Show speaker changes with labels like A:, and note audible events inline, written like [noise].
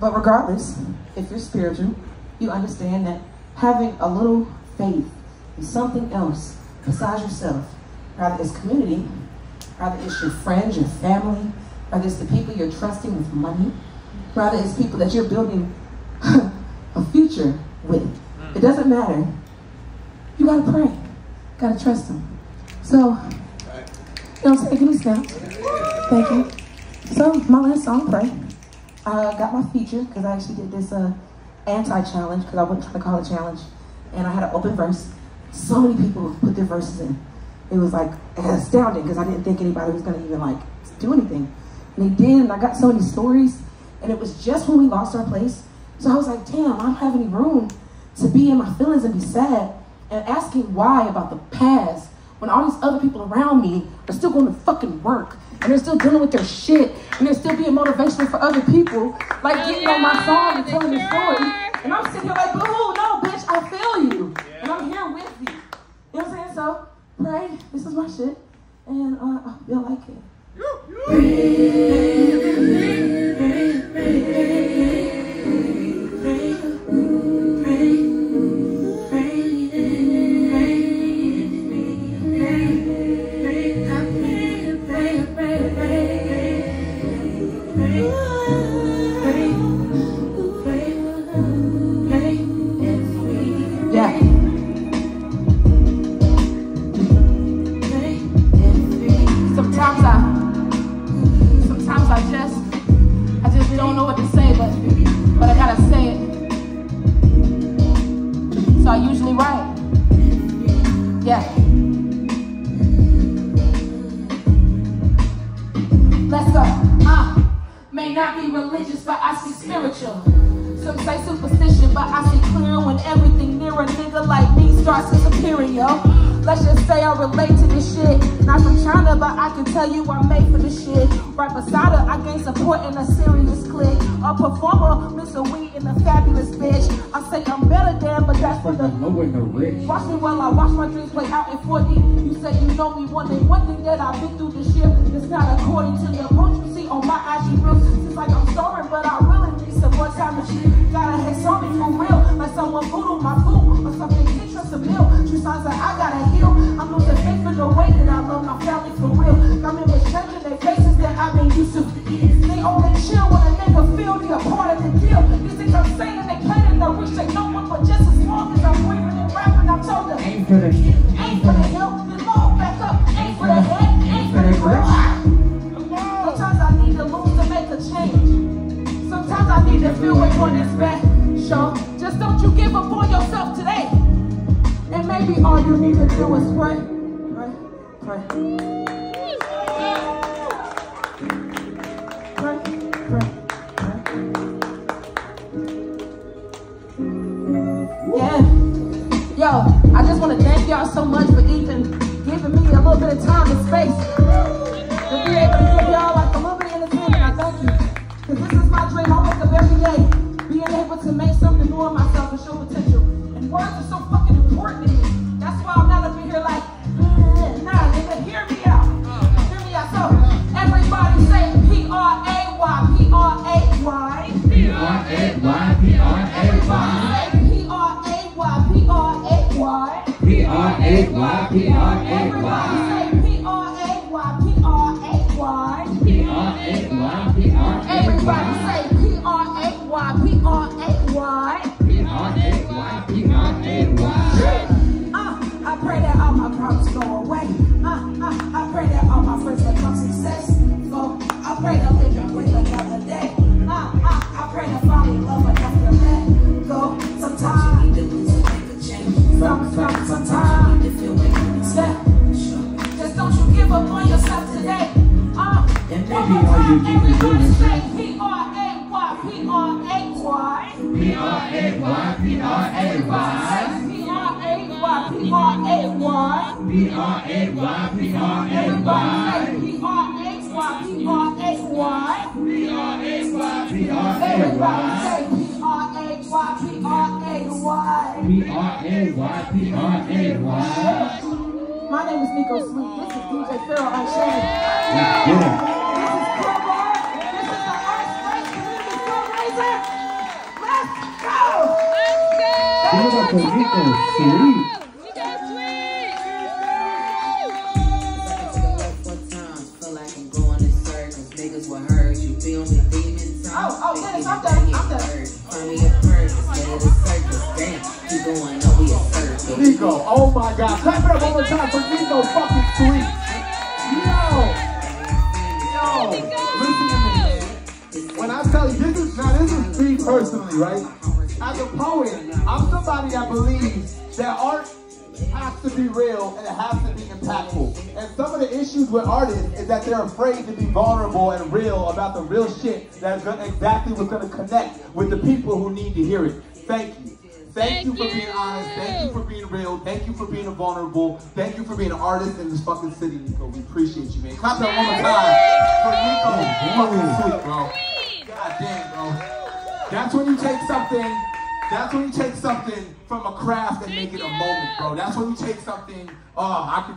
A: But regardless, if you're spiritual, you understand that having a little faith in something else besides yourself, rather it's community, rather it's your friends, your family, rather it's the people you're trusting with money, rather it's people that you're building [laughs] a future with. Mm. It doesn't matter. You gotta pray. You gotta trust them. So, you know what I'm saying? Give me snaps. Thank you. So, my last song, Pray. I got my feature because I actually did this uh, anti-challenge because I wasn't trying to call it challenge. And I had an open verse. So many people put their verses in. It was like astounding because I didn't think anybody was going to even like do anything. And they did, and I got so many stories. And it was just when we lost our place. So I was like, damn, I don't have any room to be in my feelings and be sad and asking why about the past when all these other people around me are still going to fucking work and they're still dealing with their shit and they're motivation for other people, like getting yeah, on my song and telling the story. And I'm sitting here like, boo, no, bitch, I feel you. Yeah. And I'm here with you. You know what I'm saying? So, pray, this is my shit. And uh, I feel like it. You. Yeah. Let's go. I may not be religious, but I see spiritual. Some say superstition, but I see clear when everything near a nigga like me starts disappearing, yo. Let's just say I relate to this shit. Not from China, but I can tell you I'm made for this shit. Right beside her, I gain support in a serious clique. A performer, Mr. Weed, and a fabulous bitch. I say I'm better than, but that's for the
B: low rich.
A: Watch me while I watch my dreams play out in 40. You say you know me one day. One thing that I've been through this year is not according to the approach you see on my IG reels. It's like I'm sorry, but I really need some more time to shit. Gotta hate something for real, like someone put chill when a nigga feel part of the deal. I'm saying, they they one, but just as long as I'm breathing and rapping, I told them.
B: Ain't for the hill, ain't for the
A: hill, you long back up. Ain't for the head, ain't for the grill.
C: Sometimes
A: I need to lose to make a change. Sometimes I need to feel what one is back. Sure, just don't you give up on yourself today. And maybe all you need to do is pray, pray, pray. yo, I just want to thank y'all so much for even giving me a little bit of time and space to be able to give y'all like a little bit of entertainment. I thank you. Because this is my dream I wake up every day, being able to make something new of myself.
B: P-R-A-Y, P-R-A-Y.
A: My name is Nico Sweet. This is DJ Pharaoh O'Shea. Let's Let go. Let
B: go.
D: Oh, oh, I'm done, I'm done. Nico, oh my God. It up one more time for Nico fucking sweet. Yo! Yo! Listen when I tell you, this is, now this is me personally, right? As a poet, I'm somebody that believes
C: that art
D: has to be
C: real and it has to be impactful. And some of the issues with artists is that they're afraid to be vulnerable and real about the real shit that's gonna, exactly what's going to connect with the people who need to hear it. Thank you. Thank, you for being honest. Thank you for being real. Thank you for being vulnerable. Thank you for being an artist in this fucking city, Nico. We appreciate you, man. Clap that one more time for Nico. Fucking sweet, bro. God damn, bro. That's when you take something. That's when you take something from a craft and make it a moment, bro. That's when you take something. Oh, I could